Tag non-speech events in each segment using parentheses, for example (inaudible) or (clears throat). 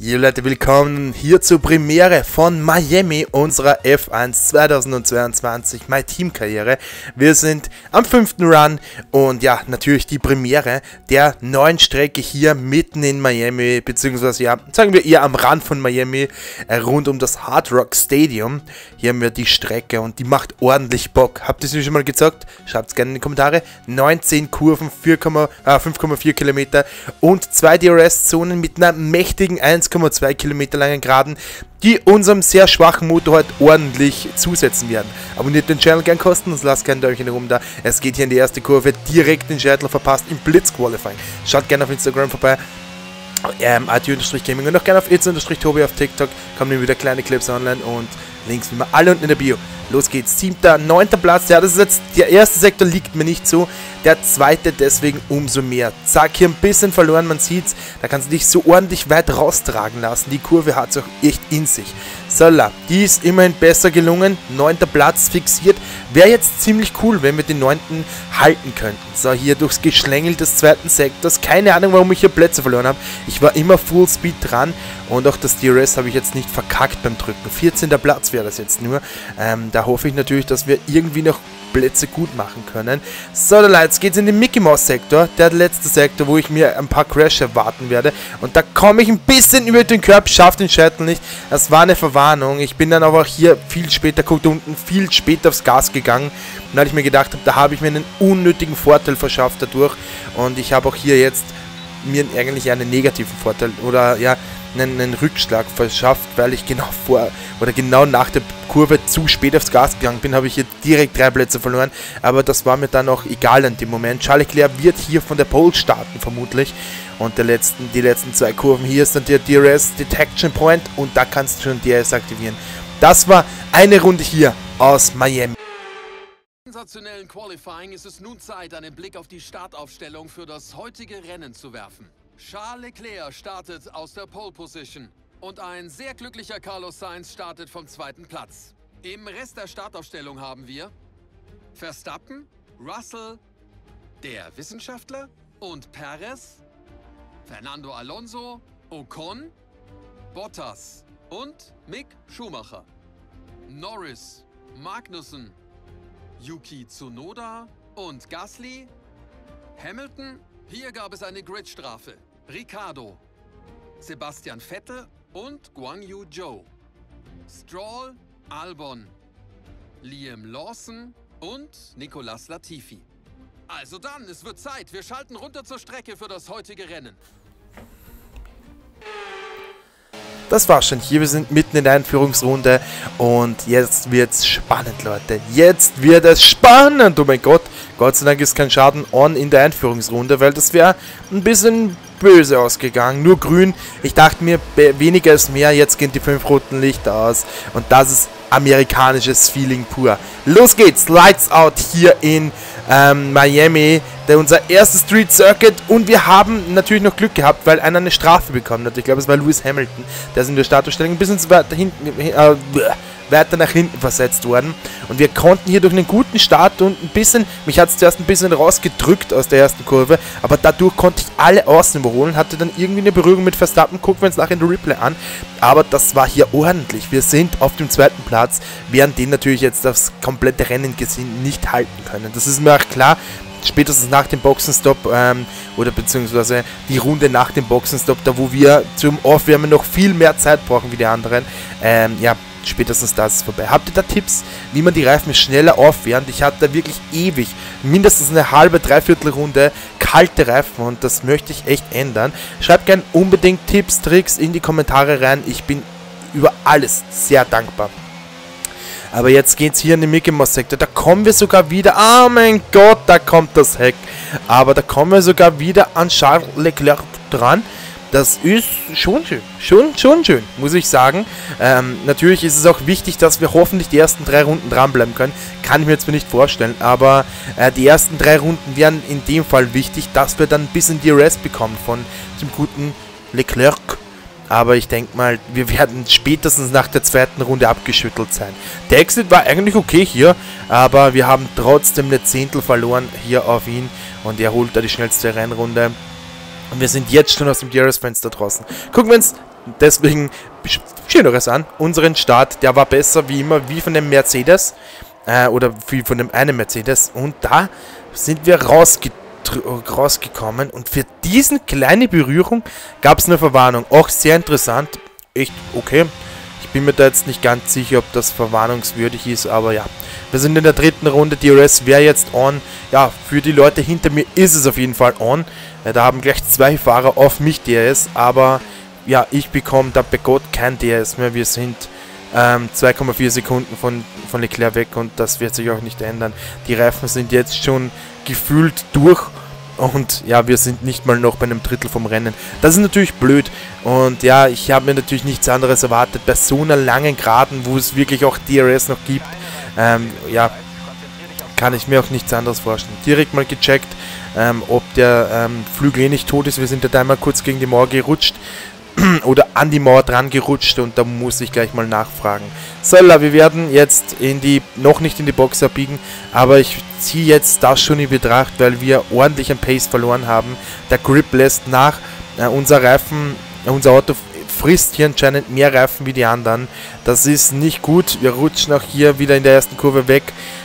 Jo Leute, willkommen hier zur Premiere von Miami, unserer F1 2022, My Team Karriere. Wir sind am fünften Run und ja, natürlich die Premiere der neuen Strecke hier mitten in Miami, beziehungsweise ja, sagen wir eher am Rand von Miami, äh, rund um das Hard Rock Stadium. Hier haben wir die Strecke und die macht ordentlich Bock. Habt ihr es mir schon mal gesagt? Schreibt es gerne in die Kommentare. 19 Kurven, 5,4 äh, Kilometer und zwei DRS-Zonen mit einer mächtigen 1 1,2 Kilometer langen Geraden, die unserem sehr schwachen Motorrad ordentlich zusetzen werden. Abonniert den Channel gern kostenlos, lasst kein Däumchen rum da. Es geht hier in die erste Kurve direkt den Scheitel verpasst im Blitz-Qualifying. Schaut gerne auf Instagram vorbei. Ähm, gaming und auch gerne auf itz-tobi auf TikTok kommen wieder kleine Clips online und Links wie immer alle unten in der Bio. Los geht's. Siebter, neunter Platz. Ja, das ist jetzt, der erste Sektor liegt mir nicht so. Der zweite deswegen umso mehr. Zack, hier ein bisschen verloren, man sieht's. Da kannst du dich so ordentlich weit raustragen lassen. Die Kurve hat's auch echt in sich. Sala, die ist immerhin besser gelungen. Neunter Platz fixiert. Wäre jetzt ziemlich cool, wenn wir den neunten halten könnten. So, hier durchs Geschlängel des zweiten Sektors. Keine Ahnung, warum ich hier Plätze verloren habe. Ich war immer Full Speed dran. Und auch das DRS habe ich jetzt nicht verkackt beim Drücken. 14. Platz wäre das jetzt nur. Ähm, da hoffe ich natürlich, dass wir irgendwie noch Plätze gut machen können. So, jetzt geht's in den Mickey Mouse Sektor, der letzte Sektor, wo ich mir ein paar Crash erwarten werde. Und da komme ich ein bisschen über den Körper, schaffe den Shuttle nicht. Das war eine Verwarnung. Ich bin dann aber auch hier viel später, guckt unten, viel später aufs Gas gegangen. Weil ich mir gedacht habe, da habe ich mir einen unnötigen Vorteil verschafft dadurch. Und ich habe auch hier jetzt mir eigentlich einen negativen Vorteil oder ja, einen, einen, Rückschlag verschafft, weil ich genau (laughs) vor oder genau nach der Kurve zu spät aufs Gas gegangen bin, habe ich hier direkt drei Plätze verloren, aber das war mir dann auch egal in dem Moment. Charles Leclerc wird hier von der Pole starten vermutlich und der letzten, die letzten zwei Kurven hier ist dann der DRS Detection Point und da kannst du schon DRS aktivieren. Das war eine Runde hier aus Miami sensationellen Qualifying ist es nun Zeit, einen Blick auf die Startaufstellung für das heutige Rennen zu werfen. Charles Leclerc startet aus der Pole Position und ein sehr glücklicher Carlos Sainz startet vom zweiten Platz. Im Rest der Startaufstellung haben wir Verstappen, Russell, der Wissenschaftler und Perez, Fernando Alonso, Ocon, Bottas und Mick Schumacher. Norris, Magnussen, Yuki Tsunoda und Gasly. Hamilton, hier gab es eine Gridstrafe. Ricardo, Sebastian Vettel und Guang Yu Zhou. Stroll, Albon, Liam Lawson und Nicolas Latifi. Also dann, es wird Zeit. Wir schalten runter zur Strecke für das heutige Rennen. Das war's schon hier. Wir sind mitten in der Einführungsrunde und jetzt wird's spannend, Leute. Jetzt wird es spannend. Oh mein Gott. Gott sei Dank ist kein Schaden on in der Einführungsrunde, weil das wäre ein bisschen böse ausgegangen. Nur grün. Ich dachte mir, weniger ist mehr. Jetzt gehen die fünf roten Lichter aus. Und das ist amerikanisches Feeling pur. Los geht's. Lights out hier in ähm, Miami, der unser erstes Street Circuit und wir haben natürlich noch Glück gehabt, weil einer eine Strafe bekommen hat. Ich glaube, es war Lewis Hamilton, der ist in der Startausstellung ein bisschen weiter hinten, äh, weiter nach hinten versetzt worden. Und wir konnten hier durch einen guten Start und ein bisschen, mich hat es zuerst ein bisschen rausgedrückt aus der ersten Kurve, aber dadurch konnte ich alle außen überholen, hatte dann irgendwie eine Berührung mit Verstappen, gucken wir uns nachher in der Replay an. Aber das war hier ordentlich. Wir sind auf dem zweiten Platz, während den natürlich jetzt das komplette Rennen gesehen nicht halten können. Das ist mir auch klar, spätestens nach dem Boxenstopp ähm, oder beziehungsweise die Runde nach dem Boxenstopp, da wo wir zum Aufwärmen noch viel mehr Zeit brauchen wie die anderen, ähm, ja, spätestens das ist vorbei. Habt ihr da Tipps, wie man die Reifen schneller aufwärmt? Ich hatte wirklich ewig, mindestens eine halbe, dreiviertel Runde kalte Reifen und das möchte ich echt ändern. Schreibt gerne unbedingt Tipps, Tricks in die Kommentare rein. Ich bin über alles sehr dankbar. Aber jetzt geht es hier in den Mickey Mouse Sektor. Da kommen wir sogar wieder. Oh mein Gott, da kommt das Heck. Aber da kommen wir sogar wieder an Charles Leclerc dran. Das ist schon schön. Schon, schon schön, muss ich sagen. Ähm, natürlich ist es auch wichtig, dass wir hoffentlich die ersten drei Runden dranbleiben können. Kann ich mir jetzt nicht vorstellen. Aber äh, die ersten drei Runden wären in dem Fall wichtig, dass wir dann ein bisschen DRS bekommen von dem guten Leclerc. Aber ich denke mal, wir werden spätestens nach der zweiten Runde abgeschüttelt sein. Der Exit war eigentlich okay hier, aber wir haben trotzdem eine Zehntel verloren hier auf ihn. Und er holt da die schnellste Rennrunde. Und wir sind jetzt schon aus dem DRS-Fenster draußen. Gucken wir uns Deswegen Schöneres an. Unseren Start, der war besser wie immer, wie von dem Mercedes. Äh, oder wie von dem einen Mercedes. Und da sind wir rausge rausgekommen. Und für diesen kleine Berührung gab es eine Verwarnung. Auch sehr interessant. Echt okay. Ich bin mir da jetzt nicht ganz sicher, ob das verwarnungswürdig ist, aber ja. Wir sind in der dritten Runde. DRS wäre jetzt on. Ja, für die Leute hinter mir ist es auf jeden Fall on. Äh, da haben gleich zwei Fahrer auf mich DRS, aber ja, ich bekomme da bei Gott kein DRS mehr. Wir sind ähm, 2,4 Sekunden von, von Leclerc weg und das wird sich auch nicht ändern. Die Reifen sind jetzt schon gefühlt durch und ja, wir sind nicht mal noch bei einem Drittel vom Rennen. Das ist natürlich blöd. Und ja, ich habe mir natürlich nichts anderes erwartet. Bei so einer langen Geraden, wo es wirklich auch DRS noch gibt, ähm, ja, kann ich mir auch nichts anderes vorstellen. Direkt mal gecheckt, ähm, ob der ähm, Flügel eh nicht tot ist. Wir sind ja da einmal kurz gegen die Mauer gerutscht. (clears throat) oder an die Mauer dran gerutscht und da muss ich gleich mal nachfragen. Solla, wir werden jetzt in die, noch nicht in die Box abbiegen, aber ich ziehe jetzt das schon in Betracht, weil wir ordentlich an Pace verloren haben. Der Grip lässt nach, äh, unser Reifen, unser Auto frisst hier anscheinend mehr Reifen wie die anderen. Das ist nicht gut. Wir rutschen auch hier wieder in der ersten Kurve weg.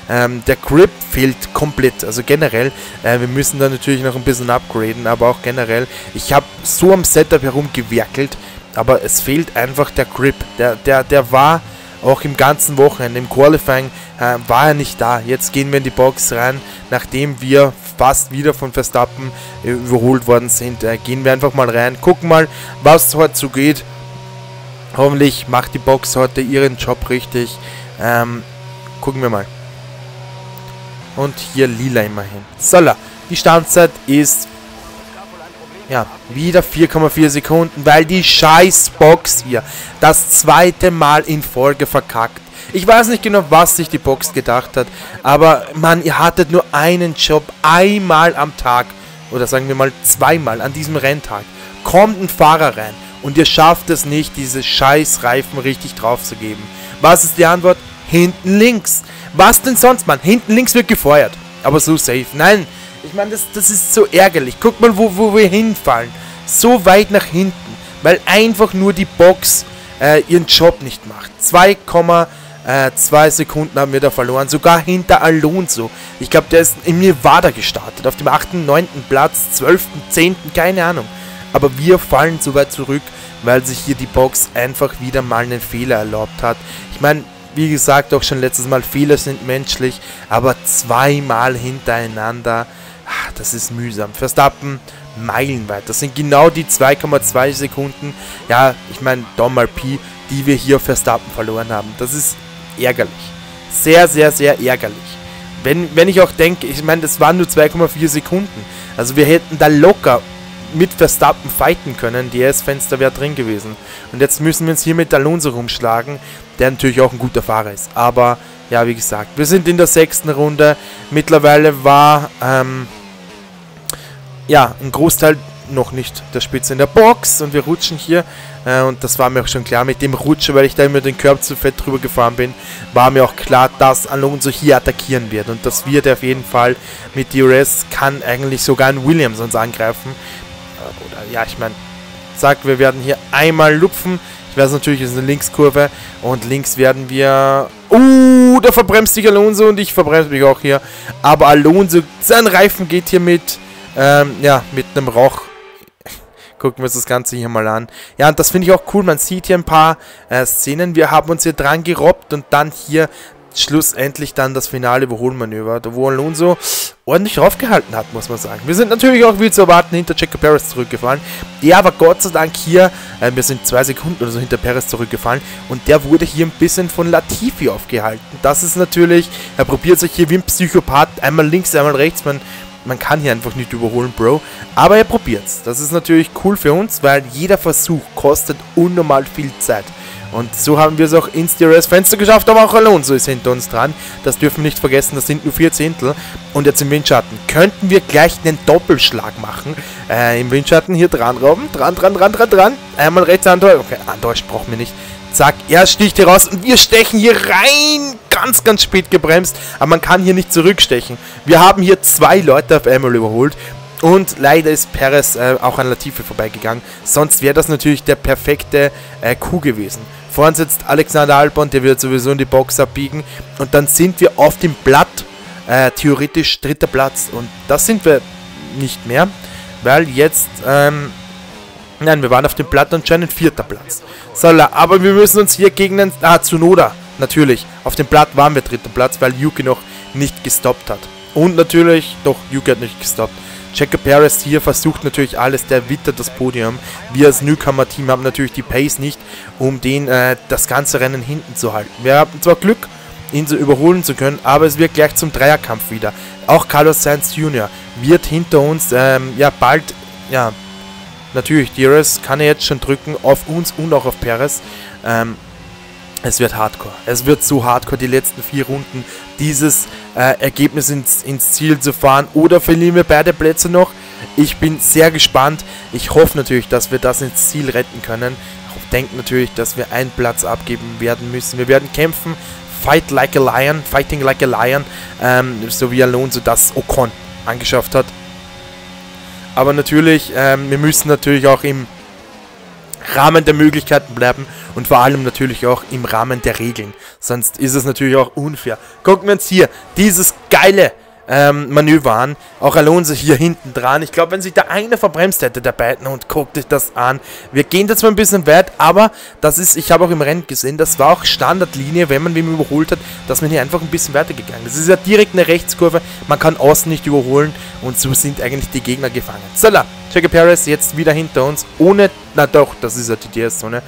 Ähm, der Grip fehlt komplett, also generell. Äh, wir müssen da natürlich noch ein bisschen upgraden, aber auch generell. Ich habe so am Setup herumgewerkelt, aber es fehlt einfach der Grip. Der, der, der war auch im ganzen Wochenende, im Qualifying, äh, war er nicht da. Jetzt gehen wir in die Box rein, nachdem wir fast wieder von Verstappen äh, überholt worden sind. Äh, gehen wir einfach mal rein, gucken mal, was heute so geht. Hoffentlich macht die Box heute ihren Job richtig. Ähm, gucken wir mal. Und hier lila immerhin. Solla. Die Standzeit ist ja, wieder 4,4 Sekunden, weil die Scheißbox hier das zweite Mal in Folge verkackt. Ich weiß nicht genau, was sich die Box gedacht hat, aber man, ihr hattet nur einen Job einmal am Tag oder sagen wir mal zweimal an diesem Renntag. Kommt ein Fahrer rein und ihr schafft es nicht, diese Scheißreifen richtig drauf zu geben. Was ist die Antwort? Hinten links. Was denn sonst, Mann? Hinten links wird gefeuert. Aber so safe. Nein, ich meine, das, das ist so ärgerlich. Guck mal, wo, wo wir hinfallen. So weit nach hinten. Weil einfach nur die Box äh, ihren Job nicht macht. 2,2 äh, Sekunden haben wir da verloren. Sogar hinter Alonso. Ich glaube, der ist in Nevada gestartet. Auf dem 8., 9. Platz, 12., 10., keine Ahnung. Aber wir fallen so weit zurück, weil sich hier die Box einfach wieder mal einen Fehler erlaubt hat. Ich meine, wie gesagt, auch schon letztes Mal, Fehler sind menschlich, aber zweimal hintereinander, ach, das ist mühsam. Verstappen meilenweit. Das sind genau die 2,2 Sekunden, ja, ich meine, Dommer P, die wir hier auf Verstappen verloren haben. Das ist ärgerlich. Sehr, sehr, sehr ärgerlich. Wenn, wenn ich auch denke, ich meine, das waren nur 2,4 Sekunden. Also wir hätten da locker mit Verstappen fighten können. Die S-Fenster wäre drin gewesen. Und jetzt müssen wir uns hier mit Alonso rumschlagen, der natürlich auch ein guter Fahrer ist. Aber ja, wie gesagt, wir sind in der sechsten Runde. Mittlerweile war ähm, ja ein Großteil noch nicht der Spitze in der Box und wir rutschen hier. Äh, und das war mir auch schon klar mit dem Rutschen, weil ich da immer den Körper zu fett drüber gefahren bin, war mir auch klar, dass Alonso hier attackieren wird. Und das wird er auf jeden Fall mit DRS, kann eigentlich sogar ein Williams uns angreifen oder ja, ich meine, sagt, wir werden hier einmal lupfen. Ich weiß natürlich, es ist eine Linkskurve und links werden wir... Uh, da verbremst sich Alonso und ich verbremse mich auch hier. Aber Alonso, sein Reifen geht hier mit, ähm, ja, mit einem Rauch (laughs) gucken wir uns das Ganze hier mal an. Ja, und das finde ich auch cool. Man sieht hier ein paar äh, Szenen. Wir haben uns hier dran gerobbt und dann hier schlussendlich dann das finale Überholmanöver, wo Alonso ordentlich draufgehalten hat, muss man sagen. Wir sind natürlich auch wie zu erwarten hinter Checo Perez zurückgefallen. Der aber Gott sei Dank hier, äh, wir sind zwei Sekunden oder so hinter Perez zurückgefallen und der wurde hier ein bisschen von Latifi aufgehalten. Das ist natürlich, er probiert sich hier wie ein Psychopath, einmal links, einmal rechts, man, man kann hier einfach nicht überholen, Bro. Aber er probiert's. Das ist natürlich cool für uns, weil jeder Versuch kostet unnormal viel Zeit. Und so haben wir es auch ins DRS-Fenster geschafft, aber auch Alonso ist hinter uns dran. Das dürfen wir nicht vergessen, das sind nur vier Zehntel. Und jetzt im Windschatten könnten wir gleich einen Doppelschlag machen. Äh, Im Windschatten hier dran rauben. Dran, dran, dran, dran, dran. Einmal rechts Andor. Okay, Andor brauchen wir nicht. Zack, er sticht hier raus und wir stechen hier rein. Ganz, ganz spät gebremst. Aber man kann hier nicht zurückstechen. Wir haben hier zwei Leute auf einmal überholt. Und leider ist Perez äh, auch an Latifi vorbeigegangen. Sonst wäre das natürlich der perfekte äh, Coup gewesen. Vor uns sitzt Alexander Albon, der wird sowieso in die Box abbiegen. Und dann sind wir auf dem Blatt, äh, theoretisch dritter Platz. Und das sind wir nicht mehr, weil jetzt, ähm, nein, wir waren auf dem Blatt anscheinend vierter Platz. So, aber wir müssen uns hier gegen den, ah, Tsunoda, natürlich. Auf dem Blatt waren wir dritter Platz, weil Yuki noch nicht gestoppt hat. Und natürlich, doch, Yuki hat nicht gestoppt. Checo Perez hier versucht natürlich alles, der wittert das Podium. Wir als Newcomer-Team haben natürlich die Pace nicht, um den äh, das ganze Rennen hinten zu halten. Wir haben zwar Glück, ihn so überholen zu können, aber es wird gleich zum Dreierkampf wieder. Auch Carlos Sainz Jr. wird hinter uns ähm, ja bald, ja, natürlich, DRS kann er jetzt schon drücken auf uns und auch auf Perez. Ähm, es wird hardcore. Es wird so hardcore, die letzten vier Runden dieses äh, Ergebnis ins, ins Ziel zu fahren. Oder verlieren wir beide Plätze noch? Ich bin sehr gespannt. Ich hoffe natürlich, dass wir das ins Ziel retten können. Ich denke natürlich, dass wir einen Platz abgeben werden müssen. Wir werden kämpfen. Fight like a Lion, Fighting like a Lion, ähm, so wie Alonso das Ocon angeschafft hat. Aber natürlich, ähm, wir müssen natürlich auch im Rahmen der Möglichkeiten bleiben und vor allem natürlich auch im Rahmen der Regeln. Sonst ist es natürlich auch unfair. Gucken wir uns hier dieses geile ähm, Manöver an. Auch Alonso hier hinten dran. Ich glaube, wenn sich da einer verbremst hätte, der beiden, und guckt euch das an. Wir gehen da zwar ein bisschen weit, aber das ist, ich habe auch im Rennen gesehen, das war auch Standardlinie, wenn man wem überholt hat, dass man hier einfach ein bisschen weiter gegangen ist. Das ist ja direkt eine Rechtskurve, man kann außen nicht überholen und so sind eigentlich die Gegner gefangen. So, la, Checo Perez jetzt wieder hinter uns, ohne, na doch, das ist ja die DRS-Zone.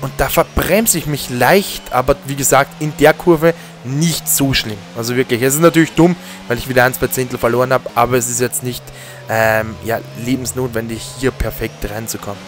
Und da verbremse ich mich leicht, aber wie gesagt, in der Kurve nicht so schlimm. Also wirklich, es ist natürlich dumm, weil ich wieder ein, zwei Zehntel verloren habe, aber es ist jetzt nicht ähm, ja, lebensnotwendig, hier perfekt reinzukommen.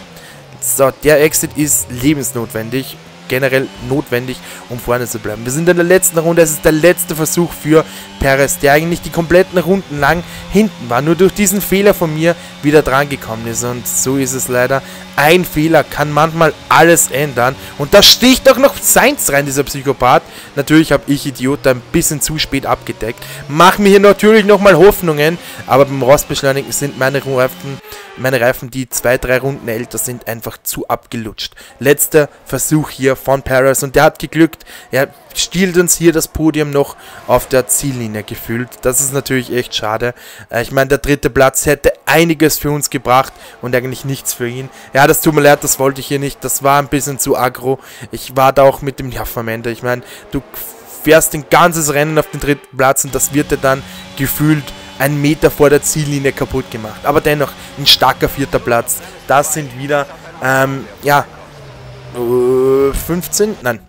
So, der Exit ist lebensnotwendig generell notwendig, um vorne zu bleiben. Wir sind in der letzten Runde, es ist der letzte Versuch für Perez, der eigentlich die kompletten Runden lang hinten war, nur durch diesen Fehler von mir wieder dran gekommen ist und so ist es leider. Ein Fehler kann manchmal alles ändern und da sticht doch noch Seins rein, dieser Psychopath. Natürlich habe ich Idiot ein bisschen zu spät abgedeckt. Mach mir hier natürlich nochmal Hoffnungen, aber beim Rostbeschleunigen sind meine Reifen, meine Reifen, die zwei, drei Runden älter sind, einfach zu abgelutscht. Letzter Versuch hier von Paris und der hat geglückt. Er stiehlt uns hier das Podium noch auf der Ziellinie gefühlt. Das ist natürlich echt schade. Äh, ich meine, der dritte Platz hätte einiges für uns gebracht und eigentlich nichts für ihn. Ja, das tut mir leid, das wollte ich hier nicht. Das war ein bisschen zu aggro. Ich war da auch mit dem Jaff am Ende. Ich meine, du fährst ein ganzes Rennen auf den dritten Platz und das wird dir dann gefühlt einen Meter vor der Ziellinie kaputt gemacht. Aber dennoch ein starker vierter Platz. Das sind wieder, ähm, ja, 15, nein,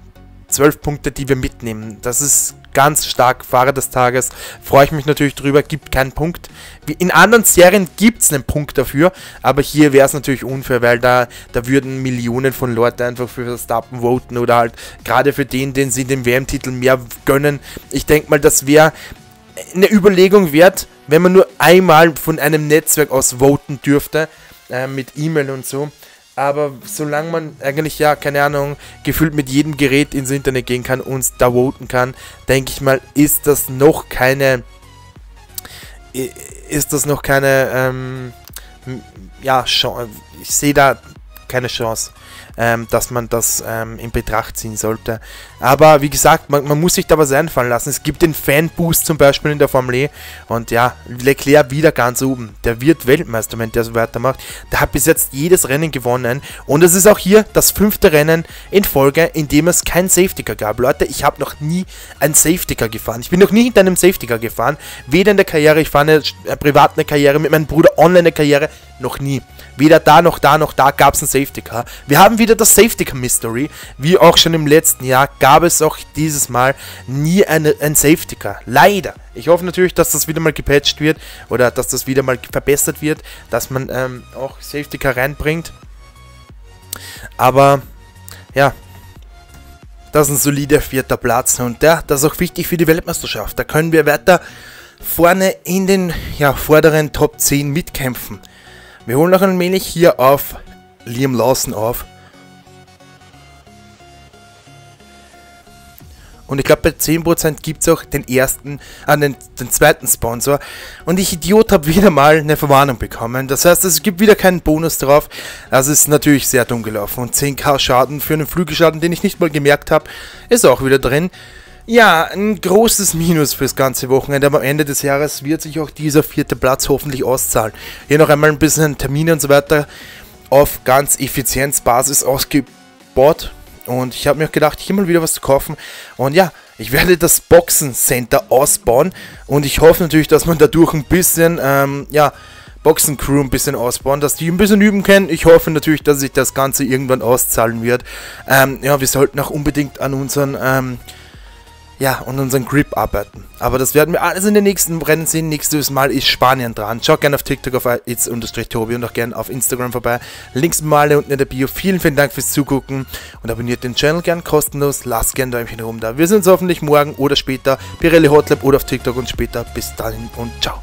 12 Punkte, die wir mitnehmen. Das ist ganz stark. Fahrer des Tages. Freue ich mich natürlich drüber. Gibt keinen Punkt. In anderen Serien gibt es einen Punkt dafür. Aber hier wäre es natürlich unfair, weil da, da würden Millionen von Leuten einfach für Verstappen voten. Oder halt gerade für den, den sie den WM-Titel mehr gönnen. Ich denke mal, das wäre eine Überlegung wert, wenn man nur einmal von einem Netzwerk aus voten dürfte. Äh, mit E-Mail und so. Aber solange man eigentlich ja, keine Ahnung, gefühlt mit jedem Gerät ins Internet gehen kann und da voten kann, denke ich mal, ist das noch keine. Ist das noch keine. Ähm, ja, ich sehe da keine Chance ähm, dass man das ähm, in Betracht ziehen sollte. Aber wie gesagt, man, man, muss sich da was einfallen lassen. Es gibt den Fanboost zum Beispiel in der Formel E und ja, Leclerc wieder ganz oben. Der wird Weltmeister, wenn der so weitermacht. Der hat bis jetzt jedes Rennen gewonnen und es ist auch hier das fünfte Rennen in Folge, in dem es kein Safety Car gab. Leute, ich habe noch nie ein Safety Car gefahren. Ich bin noch nie hinter einem Safety Car gefahren. Weder in der Karriere, ich fahre eine, eine private Karriere mit meinem Bruder, online eine Karriere, noch nie. Weder da noch da noch da gab es ein Safety Car. Wir haben wieder das Safety Car Mystery. Wie auch schon im letzten Jahr gab es auch dieses Mal nie eine, ein Safety Car. Leider. Ich hoffe natürlich, dass das wieder mal gepatcht wird oder dass das wieder mal verbessert wird, dass man ähm, auch Safety Car reinbringt. Aber ja, das ist ein solider vierter Platz und ja, das ist auch wichtig für die Weltmeisterschaft. Da können wir weiter vorne in den ja, vorderen Top 10 mitkämpfen. Wir holen noch ein wenig hier auf Liam Lawson auf. Und ich glaube, bei 10% gibt es auch den ersten, äh, den, den zweiten Sponsor. Und ich Idiot habe wieder mal eine Verwarnung bekommen. Das heißt, es gibt wieder keinen Bonus drauf. Das ist natürlich sehr dumm gelaufen. Und 10k Schaden für einen Flügelschaden, den ich nicht mal gemerkt habe, ist auch wieder drin. Ja, ein großes Minus fürs ganze Wochenende, aber am Ende des Jahres wird sich auch dieser vierte Platz hoffentlich auszahlen. Hier noch einmal ein bisschen Termine und so weiter auf ganz Effizienzbasis ausgebaut. Und ich habe mir auch gedacht, hier mal wieder was zu kaufen. Und ja, ich werde das Boxencenter ausbauen. Und ich hoffe natürlich, dass man dadurch ein bisschen, ähm, ja, Boxencrew ein bisschen ausbauen, dass die ein bisschen üben können. Ich hoffe natürlich, dass sich das Ganze irgendwann auszahlen wird. Ähm, ja, wir sollten auch unbedingt an unseren, ähm, ja, und unseren Grip arbeiten. Aber das werden wir alles in den nächsten Rennen sehen. Nächstes Mal ist Spanien dran. Schaut gerne auf TikTok auf it's-tobi und auch gerne auf Instagram vorbei. Links mal unten in der Bio. Vielen, vielen Dank fürs Zugucken und abonniert den Channel gern kostenlos. Lasst gerne ein Däumchen rum da. Wir sehen uns hoffentlich morgen oder später. Pirelli Hotlab oder auf TikTok und später. Bis dahin und ciao.